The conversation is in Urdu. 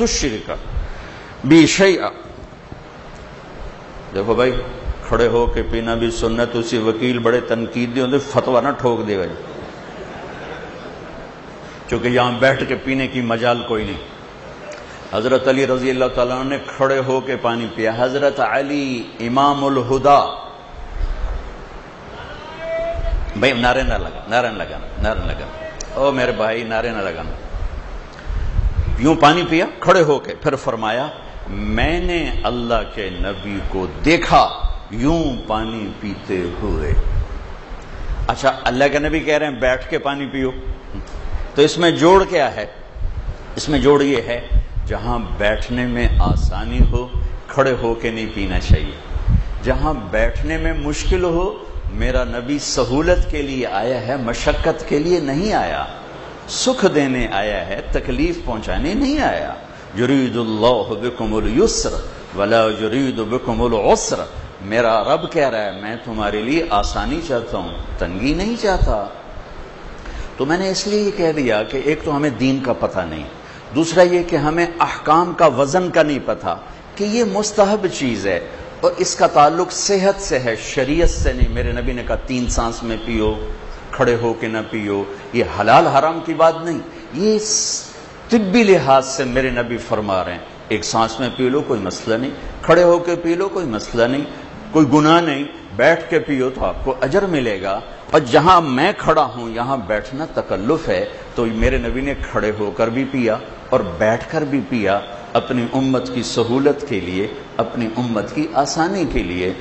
تشرک بی شیئا دیکھو بھائی، کھڑے ہو کے پینا بھی سنت، اسی وکیل بڑے تنقید دے فتوا نہ ٹھوک دے گا چونکہ یہاں بیٹھ کے پینے کی مجال کوئی نہیں۔ حضرت علی رضی اللہ تعالیٰ نے کھڑے ہو کے پانی پیا۔ حضرت علی امام الہدا۔ بھائی، نعرے نہ لگا، نعرے نہ لگانا نعرے نہ لگانا او میرے بھائی، نعرے نہ لگانا یوں پانی پیا؟ کھڑے ہو کے پھر فرمایا، میں نے اللہ کے نبی کو دیکھا، یوں پانی پیتے ہوئے۔ اچھا اللہ کے نبی کہہ رہے ہیں، بیٹھ کے پانی پیو۔ تو اس میں جوڑ کیا ہے؟ اس میں جوڑ یہ ہے، جہاں بیٹھنے میں آسانی ہو، کھڑے ہو کے نہیں پینا چاہیے۔ جہاں بیٹھنے میں مشکل ہو، میرا نبی سہولت کے لیے آیا ہے، مشقت کے لیے نہیں آیا۔ سکھ دینے آیا ہے، تکلیف پہنچانے نہیں آیا۔ یرید اللہ بکم السر ولا یرید بکم العسر۔ میرا رب کہہ رہا ہے، میں تمہارے لیے آسانی چاہتا ہوں، تنگی نہیں چاہتا۔ تو میں نے اس لیے یہ کہہ دیا کہ ایک تو ہمیں دین کا پتہ نہیں، دوسرا یہ کہ ہمیں احکام کا وزن کا نہیں پتہ کہ یہ مستحب چیز ہے۔ اور اس کا تعلق صحت سے ہے، شریعت سے نہیں۔ میرے نبی نے کہا، تین سانس میں پیو۔ کھڑے ہو کے نہ پیو، یہ حلال حرام کی بات نہیں۔ یہ طبی لحاظ سے میرے نبی فرما رہے ہیں۔ ایک سانس میں پی لو، کوئی مسئلہ نہیں۔ کھڑے ہو کے پی لو، کوئی مسئلہ نہیں۔ کوئی گناہ نہیں۔ بیٹھ کے پیو تو آپ کو اجر ملے گا۔ اور جہاں میں کھڑا ہوں، یہاں بیٹھنا تکلف ہے۔ تو میرے نبی نے کھڑے ہو کر بھی پیا اور بیٹھ کر بھی پیا اپنی امت کی سہولت کے لیے، اپنی امت کی آسانی کے لیے۔